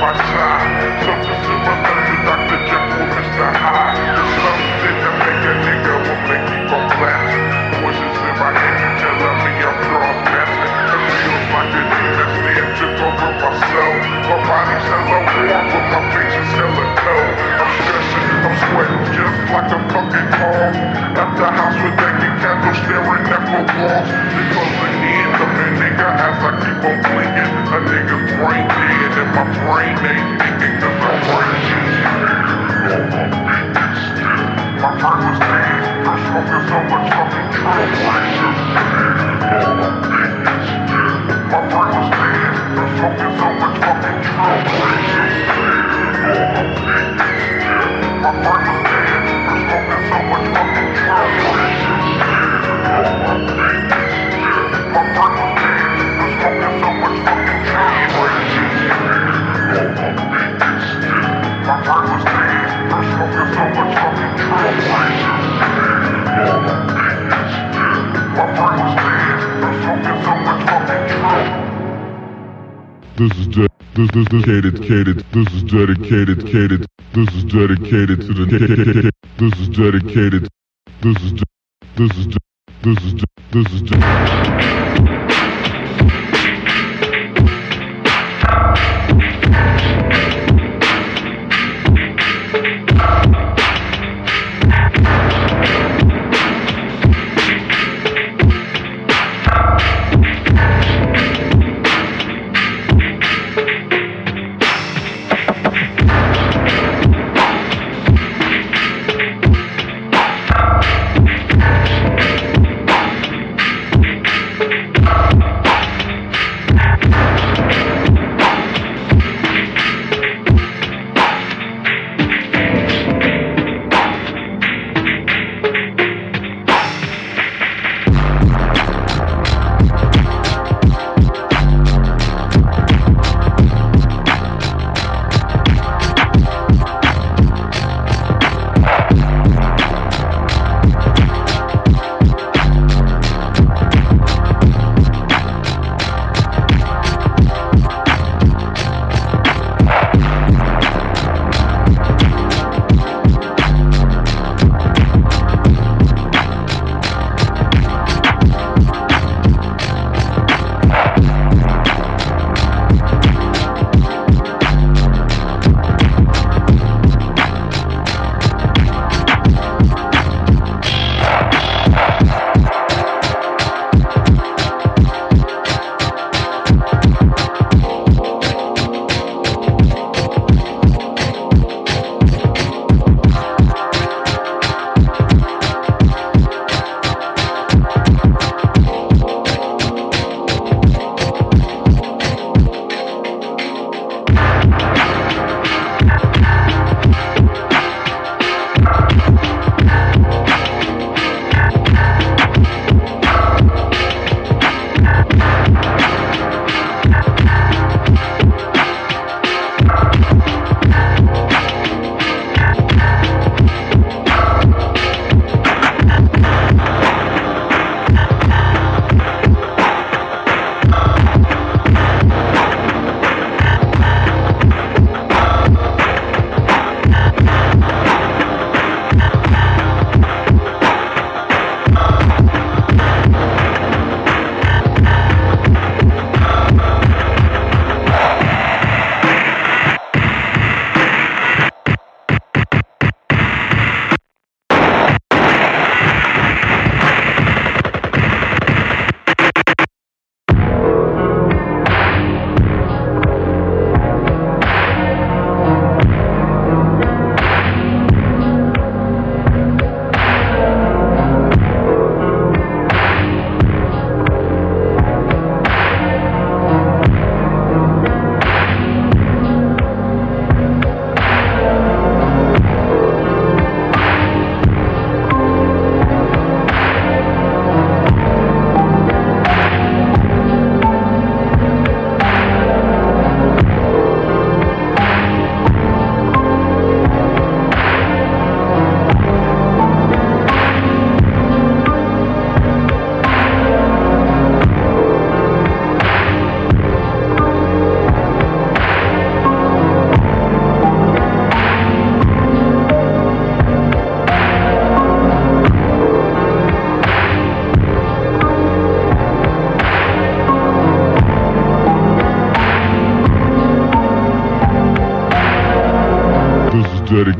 my side. Something to my name, Dr. Jekyll, Mr. Hyde. Something to make a nigga woman keep on blasting. Voices in my head telling me I'm broadcasting. It feels like a dream that's being took over my. My body's hella warm, but my face is hella cold. I'm stressing, I'm sweating just like a fucking hog. At the house with naked candles staring at my walls. Because as I keep on blinking. A nigga brain dead and my brain ain't thinking cause I'm brain dead. This is dedicated. This is dedicated, dedicated. This is dedicated to the. This is dedicated. This is. This is. This is. This is. This is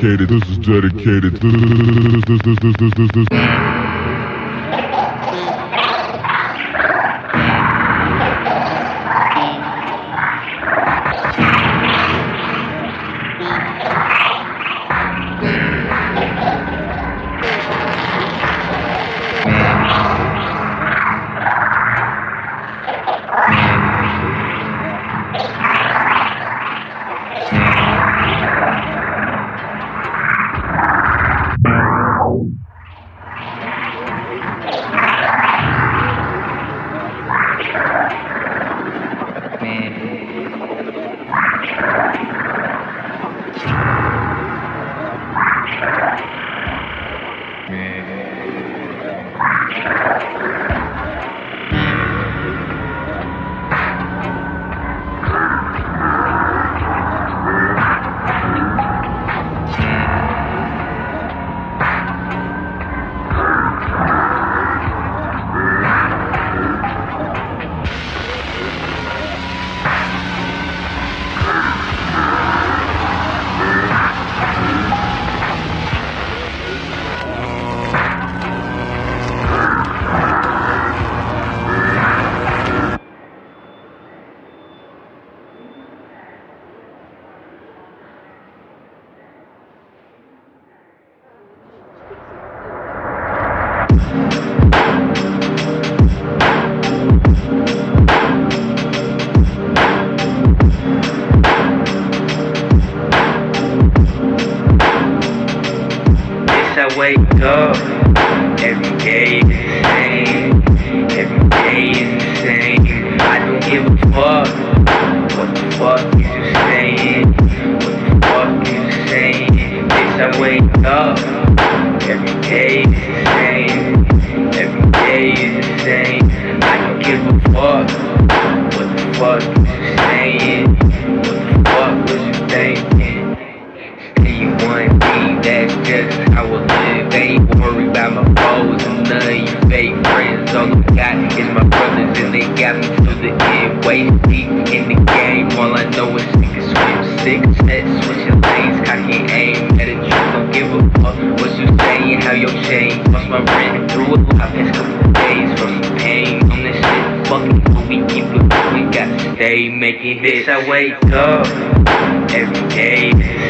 dedicated. This, this, this, this, this, this, this, this. fuck? What the fuck is you saying? What the fuck is you saying? Bitch, I wake up. Every day is the same. Every day is the same. I don't give a fuck. What the fuck is you saying? What the fuck was you thinking? Say you want me, that's just how I live. Ain't worried about my foes and none of you. All I got is my brothers and they got me to the end. Waist deep in the game, all I know is sink and swim. Six sets, switching lanes, cocky aim. At a trick, don't give a fuck what you saying, how your chain. Bust my rent through a lot past couple days from the pain. On this shit, fucking, but we keep it going. Got to stay making this. I wake up. Every day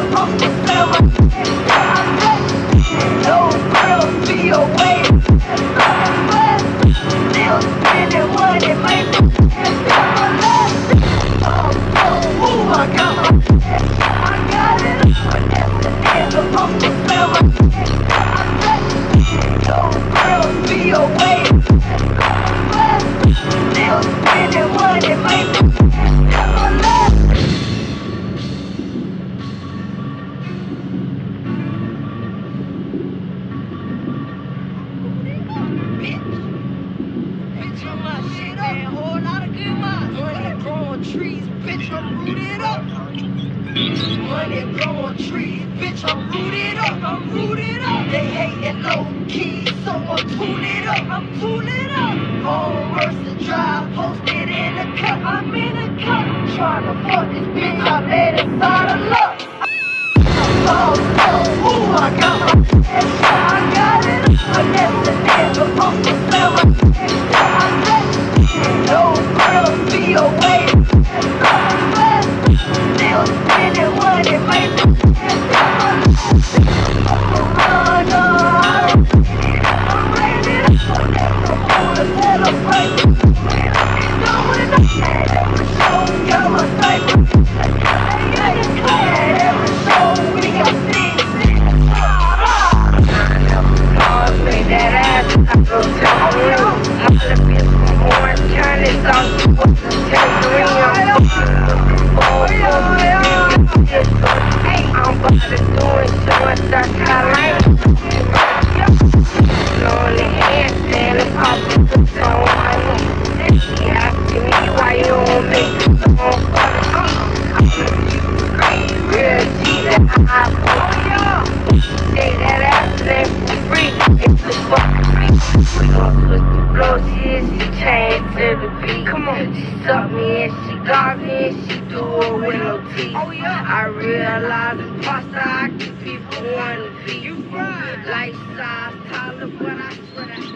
Bitch, up. I'm tooling up. Home versus drive, posted in a cup. I'm in a cup. Trying to fuck this bitch, I made it side of luck. Oh, oh, ooh, I got my I got it. I never, never, I'm the summer. No girls be away. Still spending money, baby. Oh, I'm about to do it, so it's all the why you make me and she sucked me and she got me and she do it with no teeth. Oh, I realize the pasta I keep people wanna be. You fried. Like size Tyler, but I swear that's